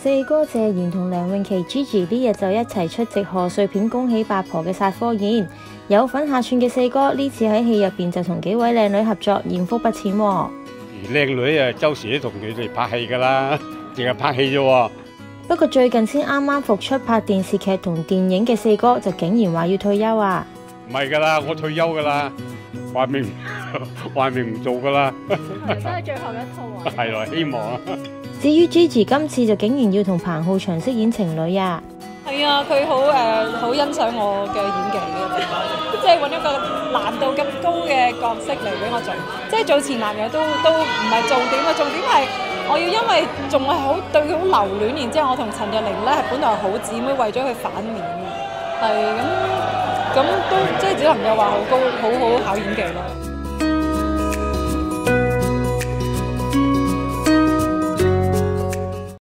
四哥谢贤同梁咏琪 Gigi 呢日就一齐出席贺岁片《恭喜八婆》嘅杀科宴，有份下串嘅四哥呢次喺戏入边就同几位靓女合作，艳福不浅。靓女啊，周时都同佢哋拍戏噶啦，净系拍戏啫。不过最近先啱啱复出拍电视剧同电影嘅四哥，就竟然话要退休啊！唔系噶啦，我退休噶啦，话明。外 面唔做噶啦，系都系最后一套啊，系咯，希望啊。至於 g i 今次就竟然要同彭浩翔饰演情侣啊，系啊，佢好诶，好欣赏我嘅演技嘅，即系搵一个难度咁高嘅角色嚟俾我做，即系做前男友都都唔系重点，啊！重点系我要因为仲系好对佢好留恋，然之后我同陈若玲咧系本来好姊妹，为咗佢反面，系咁咁都即系只能够话好高，好好考演技咯。